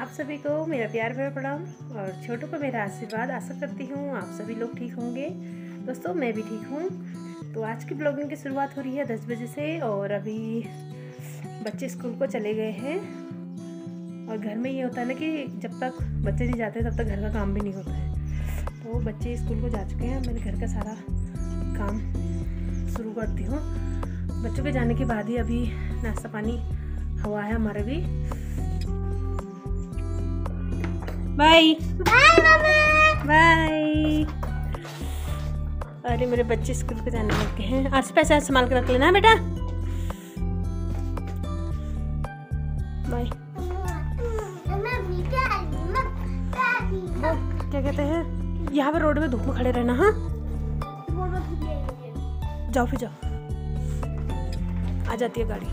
आप सभी को मेरा प्यार भरा प्रणाम और छोटों को मेरा आशीर्वाद। आशा करती हूँ आप सभी लोग ठीक होंगे। दोस्तों, मैं भी ठीक हूँ। तो आज की ब्लॉगिंग की शुरुआत हो रही है दस बजे से और अभी बच्चे स्कूल को चले गए हैं। और घर में ये होता है ना कि जब तक बच्चे नहीं जाते, तब तक घर का काम भी नहीं होता है। तो बच्चे स्कूल को जा चुके हैं। मैंने घर का सारा काम शुरू करती हूँ। बच्चों के जाने के बाद ही अभी नाश्ता पानी हुआ है हमारा भी। बाय बाय बाय अरे मेरे बच्चे स्कूल पे जाने लगे हैं। आज पैसे संभाल के रख लेना है बेटा? बाय क्या कहते हैं? यहाँ पे रोड में धूप में खड़े रहना हाँ? जाओ फिर जाओ। आ जाती है गाड़ी।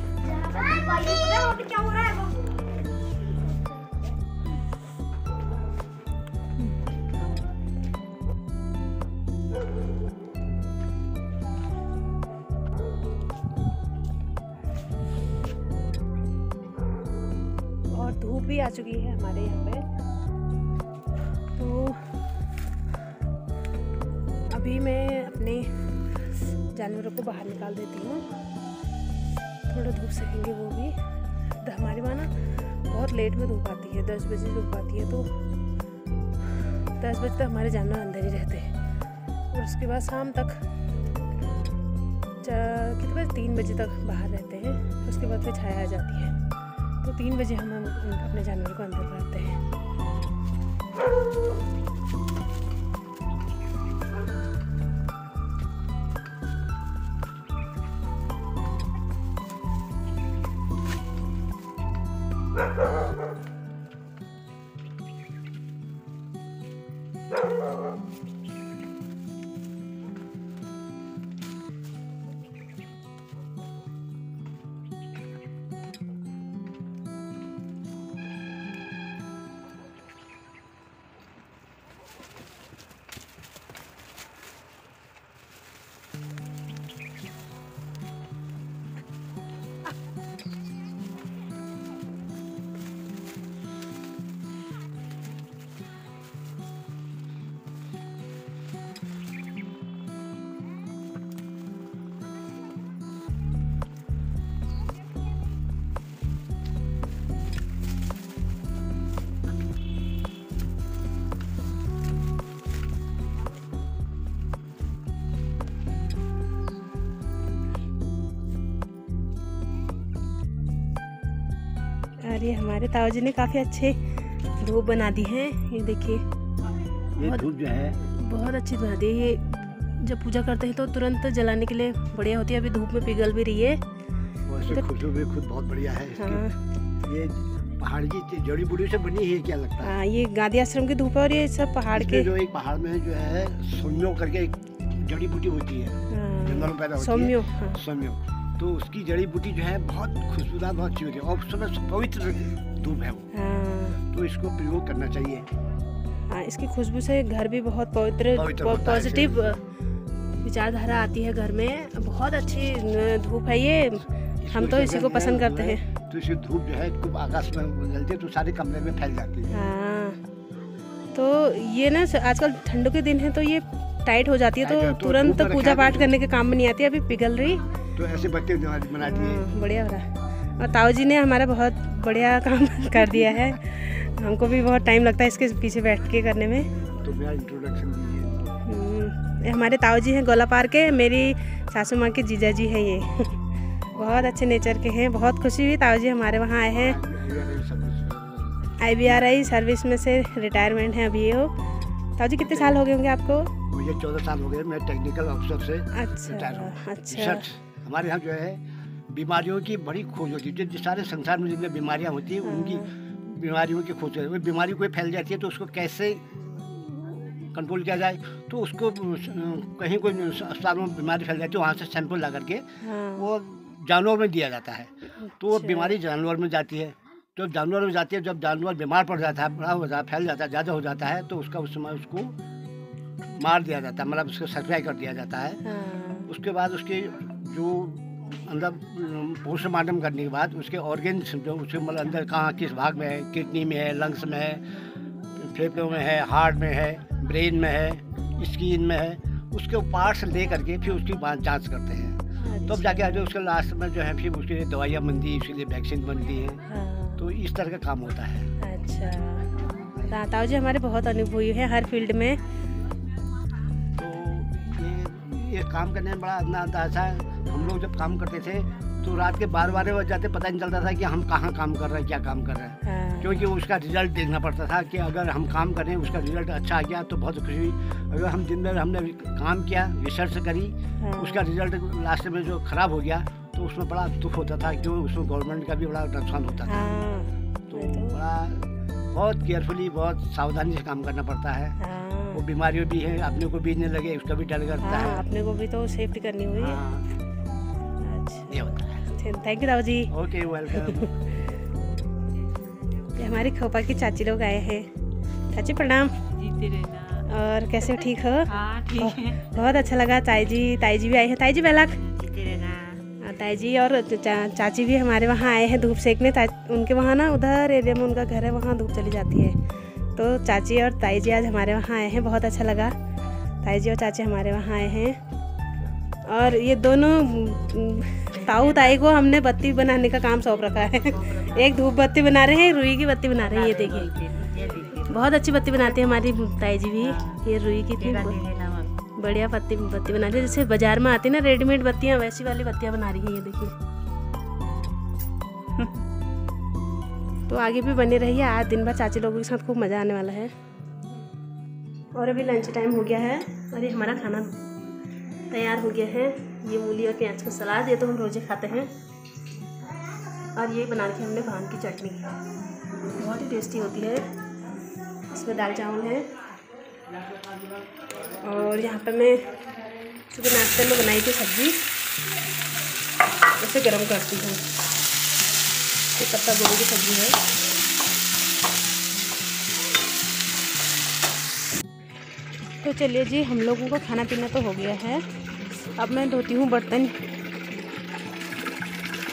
चुकी है हमारे यहाँ पे। तो अभी मैं अपने जानवरों को बाहर निकाल देती हूँ। थोड़ा धूप सकेंगे वो भी। तो हमारे वहाँ ना बहुत लेट में धूप आती है, दस बजे धूप आती है तो दस बजे तक हमारे जानवर अंदर ही रहते हैं। और उसके बाद शाम तक कितने बजे? तीन बजे तक बाहर रहते हैं। उसके बाद फिर छाया आ जाती है। तो तीन बजे हम अपने जानवर को अंदर करते हैं। अरे हमारे ताऊ जी ने काफ़ी अच्छे धूप बना दी है। ये देखिए। बहुत- धूप जो है। बहुत अच्छी बना दी है। ये जब पूजा करते हैं तो तुरंत जलाने के लिए बढ़िया होती है। अभी धूप में पिघल भी रही है। और इधर- खुशबू भी खुद बहुत बढ़िया है हाँ। ये पहाड़ की जड़ी बूटी से बनी है क्या लगता है? हाँ ये गांधी आश्रम की धूप है और ये सब पहाड़ के जो एक पहाड़ में जो है सोम्यो करके एक जड़ी बूटी होती है। जंगल में पैदा हाँ, होती सौम्यो हाँ है। सोम्यो। तो उसकी जड़ी बूटी जो है बहुत खुशबूदार बहुत अच्छी होती है और समय पवित्र धूप है वो। हाँ। तो इसको प्रयोग करना चाहिए। हाँ इसकी खुशबू से घर भी बहुत पवित्र पॉजिटिव विचारधारा आती है घर में। बहुत अच्छी धूप है ये। हम तो इसी को पसंद करते है, तो इसकी धूप जो है खूब आकाश में जलती है तो सारे कमरे में फैल जाती है। हाँ। तो ये ना आजकल ठंडों के दिन है तो ये टाइट हो जाती है तो तो तुरंत में पूजा पाठ तो- करने के काम में नहीं आती अभी पिघल रही। तो ऐसे बच्चे हाँ, बढ़िया हो रहा है। और ताऊ जी ने हमारा बहुत बढ़िया काम कर दिया है। हमको भी बहुत टाइम लगता है इसके पीछे बैठ के करने में। तो मेरा इंट्रोडक्शन दीजिए। हम्म, हमारे ताऊ जी हैं गोला पार के मेरी सासू माँ के जीजा जी हैं ये। बहुत अच्छे नेचर के हैं बहुत खुशी हुई ताऊ जी हमारे वहाँ आए हैं। I B R I service में। से रिटायरमेंट है अभी ये हो। ताऊ जी कितने साल हो गए होंगे आपको? मुझे चौदह साल हो गए मैं टेक्निकल अफसर से अच्छा रिटायर हूँ। अच्छा। रिसर्च हमारे यहाँ जो है बीमारियों की बड़ी खोज होती है। जो सारे संसार में जितने बीमारियाँ होती हैं उनकी हाँ। बीमारियों की खोज होती है। बीमारी कोई फैल जाती है तो उसको कैसे कंट्रोल किया जाए? तो उसको कहीं कोई अस्पताल में बीमारी फैल जाती है वहाँ से सैंपल ला करके हाँ। वो जानवर में दिया जाता है। तो वो अच्छा। बीमारी जानवर में जाती है। जब जानवर में जाती है जब जानवर बीमार पड़ जाता है बड़ा हो जाता है फैल जाता है ज़्यादा हो जाता है तो उसका उस समय उसको मार दिया जाता है मतलब उसको सप्लाई कर दिया जाता है। हाँ। उसके बाद उसके जो अंदर पोस्टमार्टम करने के बाद उसके ऑर्गेन्स जो उसके मतलब अंदर कहाँ किस भाग में है किडनी में है लंग्स में है फेफड़ों में है हार्ट में है ब्रेन में है स्किन में है उसके पार्ट्स ले करके फिर उसकी जाँच करते हैं। तब तो जाके आगे उसके लास्ट में जो है फिर उसके लिए दवाइयाँ बनती है उसके लिए वैक्सीन बनती है। हाँ। तो इस तरह का काम होता है। अच्छा। दाताओ जी हमारे बहुत अनुभवी है हर फ़ील्ड में। ये काम करने में बड़ा अंदाज़ा अच्छा है। हम लोग जब काम करते थे तो रात के बारह बारह बज जाते पता नहीं चलता था कि हम कहाँ काम कर रहे हैं क्या काम कर रहे हैं। हाँ। क्योंकि उसका रिज़ल्ट देखना पड़ता था कि अगर हम काम करें उसका रिज़ल्ट अच्छा आ गया तो बहुत खुशी हुई। अगर हम दिन भर हमने काम किया रिसर्च करी हाँ। उसका रिज़ल्ट लास्ट में जो खराब हो गया तो उसमें बड़ा दुख होता था क्यों उसमें गवर्नमेंट का भी बड़ा नुकसान होता था। हाँ। तो तो। बड़ा बहुत केयरफुली बहुत सावधानी से काम करना पड़ता हाँ। वो बीमारियों भी है अपने को भी नहीं लगे उसका भी डर करता हाँ है। अपने को भी तो सेफ्टी करनी हुई। है। हाँ, अच्छा। ये होता है। Thank you Dau ji okay welcome ये हमारी खोपा की चाची लोग आए हैं। चाची प्रणाम। जीते रहना। और कैसे हो ठीक हो? हाँ ठीक है। बहुत अच्छा लगा ताई जी ताई जी भी आई है। ताई जी बेलक। जीते रहना। हाँ, ताई जी और चा, चाची भी हमारे वहाँ आए हैं धूप सेकने। उनके वहाँ ना उधर एरिया में उनका घर है वहाँ धूप चली जाती है। तो चाची और ताई जी आज हमारे वहाँ आए हैं बहुत अच्छा लगा। ताई जी और चाची हमारे वहाँ आए हैं। और ये दोनों ताऊ ताई को हमने बत्ती बनाने का काम सौंप रखा है। एक धूप बत्ती बना रहे हैं रुई की बत्ती बना रहे हैं ये देखिए। बहुत अच्छी बत्ती बनाती है हमारी ताई जी भी ये रुई की थी बढ़िया बत्ती बना रही है जैसे बाज़ार में आती है ना रेडीमेड बत्तियाँ वैसी वाली बत्तियाँ बना रही है ये देखिए। तो आगे भी बने रहिए। आज दिन भर चाची लोगों के साथ खूब मज़ा आने वाला है। और अभी लंच टाइम हो गया है। और ये हमारा खाना तैयार हो गया है। ये मूली और प्याज का सलाद, ये तो हम रोज़े खाते हैं। और ये बना रखी हमने भाँग की चटनी। बहुत ही टेस्टी होती है। इसमें दाल चावल है। और यहाँ पर मैं सुबह नाश्ते में बनाई थी सब्ज़ी, उसे गर्म करती हूँ। ये पत्ता गोभी की सब्ज़ी है। तो चलिए जी, हम लोगों का खाना पीना तो हो गया है। अब मैं धोती हूँ बर्तन।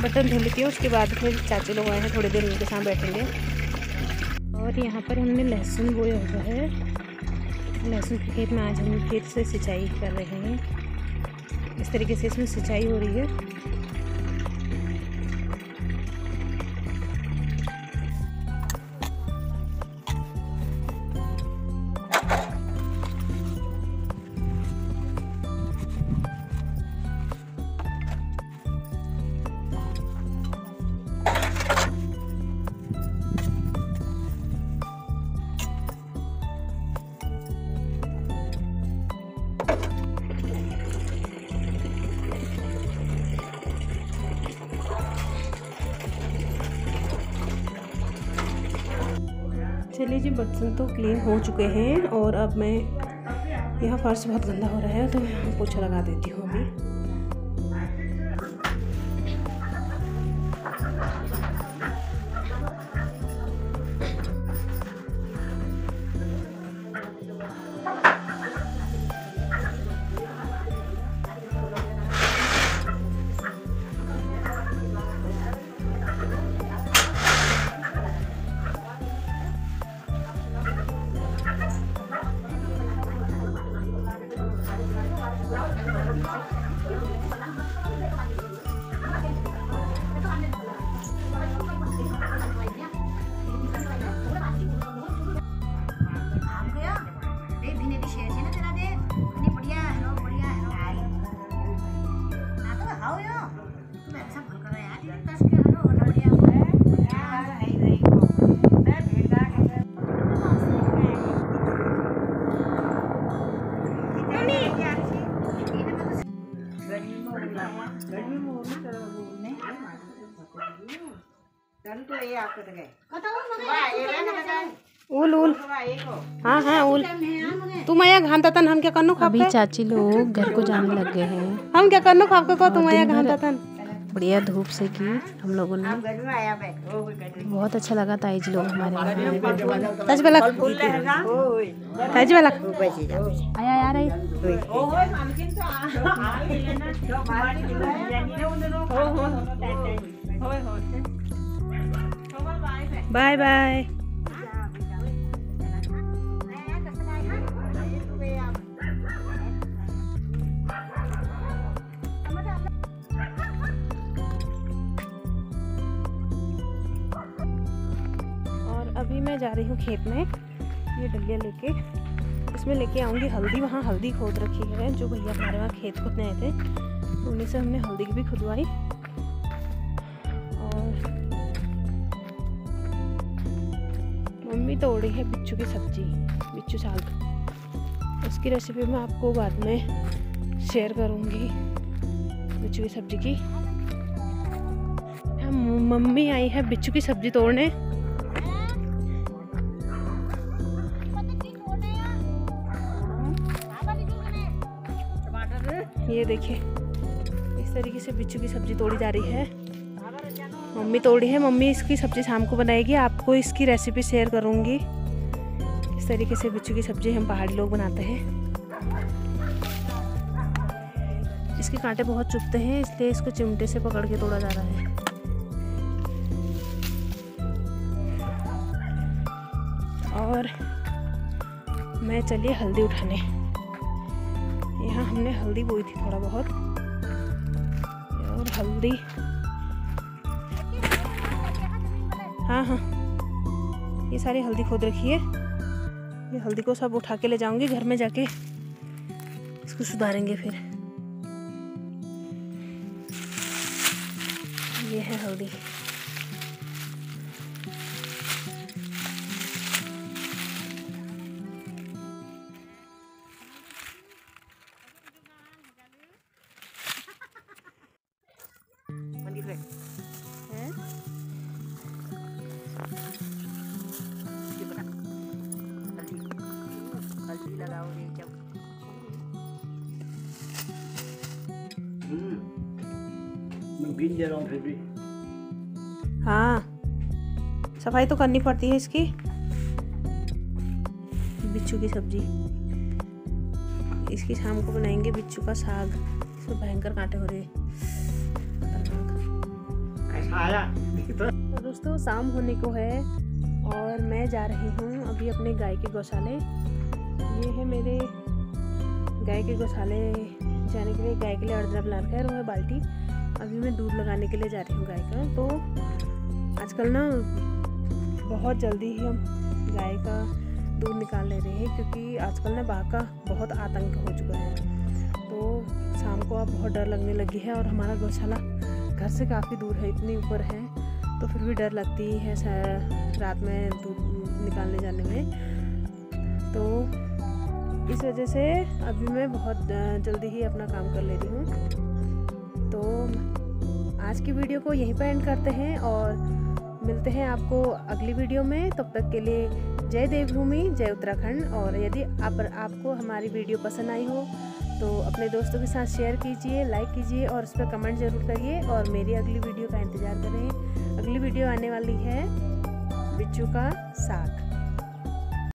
बर्तन धो लेती हूँ उसके बाद फिर चाची लोग आए हैं, थोड़ी देर उनके साथ बैठेंगे। और यहाँ पर हमने लहसुन बोया हुआ है। लहसुन के खेत में आज हम फिर से सिंचाई कर रहे हैं। इस तरीके से इसमें सिंचाई हो रही है। चलिए जी बर्तन तो क्लीन हो चुके हैं और अब मैं, यहाँ फर्श बहुत गंदा हो रहा है तो यहाँ पोछा लगा देती हूँ अभी। उल उल हाँ हाँ उल तुम आया घानता तन हम क्या करनो खाप अभी चाची लोग घर को जाने लग गए हैं हम क्या करनो खाप को तुम आया घानता तन बढ़िया धूप से की हम लोगों ने बहुत अच्छा लगा ताइज लोग हमारे ताज बालक ताज बालक आया आ रही बाय बाय और अभी मैं जा रही हूँ खेत में, ये डलिया लेके। इसमें लेके आऊँगी हल्दी, वहाँ हल्दी खोद रखी है, जो भैया हमारे वहाँ खेत खोदने आए थे, उन्हीं से हमने हल्दी की भी खुदवाई। मम्मी तोड़ी है बिच्छू की सब्ज़ी, बिच्छू साग। उसकी रेसिपी मैं आपको बाद में शेयर करूँगी, बिच्छू की सब्ज़ी की। मम्मी आई है बिच्छू की सब्ज़ी तोड़ने। ये देखिए, इस तरीके से बिच्छू की सब्ज़ी तोड़ी जा रही है। मम्मी तोड़ी है। मम्मी इसकी सब्ज़ी शाम को बनाएगी। आपको इसकी रेसिपी शेयर करूँगी। इस तरीके से बिच्छू की सब्ज़ी हम पहाड़ी लोग बनाते हैं। इसके कांटे बहुत चुभते हैं, इसलिए इसको चिमटे से पकड़ के तोड़ा जा रहा है। और मैं चलिए हल्दी उठाने। यहाँ हमने हल्दी बोई थी थोड़ा बहुत। और हल्दी हाँ हाँ। ये सारी हल्दी खोद रखी है। ये हल्दी को सब उठा के ले जाऊँगी घर में जाके। इसको सुधारेंगे फिर। ये है हल्दी। बीन दे रहा हूँ फिर भी। हाँ सफ़ाई तो करनी पड़ती है इसकी। बिच्छू की सब्ज़ी। इसकी शाम को बनाएँगे बिच्छू का साग। इसमें भयंकर कांटे हो रहे आया? तो दोस्तों शाम होने को है और मैं जा रही हूँ अभी अपने गाय के गौशाले। ये है मेरे गाय के गौशाले जाने के लिए। गाय के लिए अर्दरा बना रखा है और वो है बाल्टी। अभी मैं दूध लगाने के लिए जा रही हूँ गाय का तो आजकल ना बहुत जल्दी ही हम गाय का दूध निकाल ले रहे हैं, क्योंकि आजकल ना बाघ का बहुत आतंक हो चुका है। तो शाम को अब बहुत डर लगने लगी है और हमारा गौशाला घर से काफ़ी दूर है, इतनी ऊपर है तो फिर भी डर लगती है रात में दूध निकालने जाने में। तो इस वजह से अभी मैं बहुत जल्दी ही अपना काम कर ले रही हूँ। तो आज की वीडियो को यहीं पर एंड करते हैं और मिलते हैं आपको अगली वीडियो में। तब तक के लिए जय देवभूमि, जय उत्तराखंड। और यदि आप, आपको हमारी वीडियो पसंद आई हो तो अपने दोस्तों के साथ शेयर कीजिए लाइक कीजिए और उस पर कमेंट ज़रूर करिए। और मेरी अगली वीडियो का इंतज़ार करें अगली वीडियो आने वाली है बिच्छू का साग।